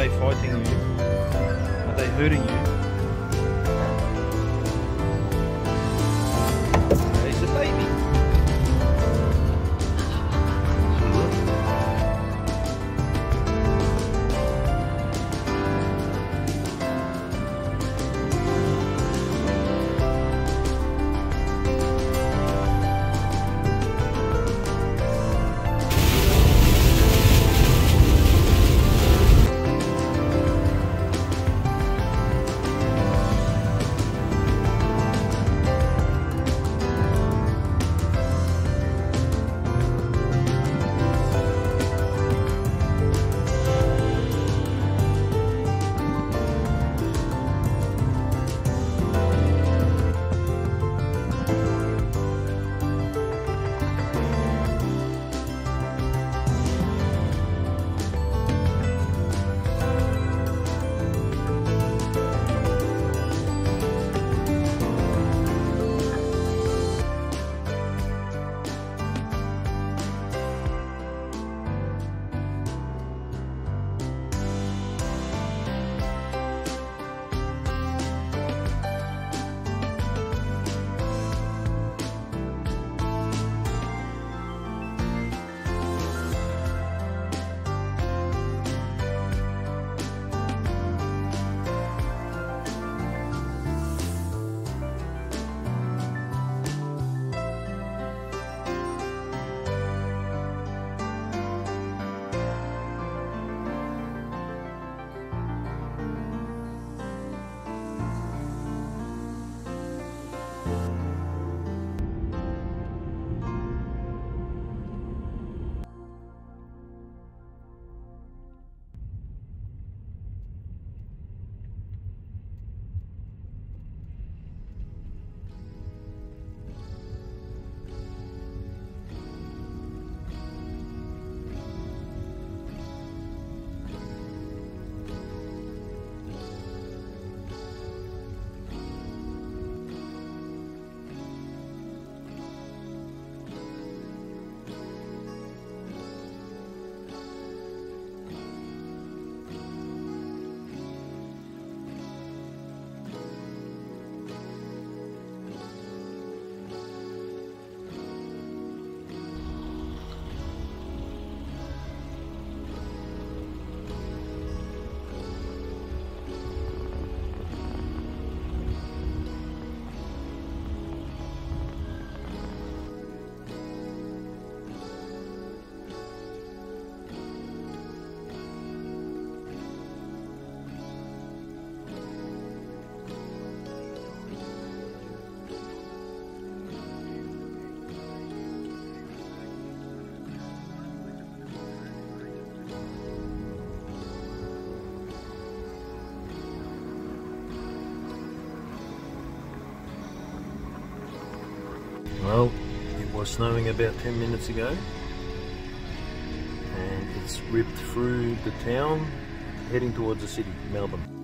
they fighting you? Are they hurting you? Well, it was snowing about 10 minutes ago and it's ripped through the town heading towards the city, Melbourne.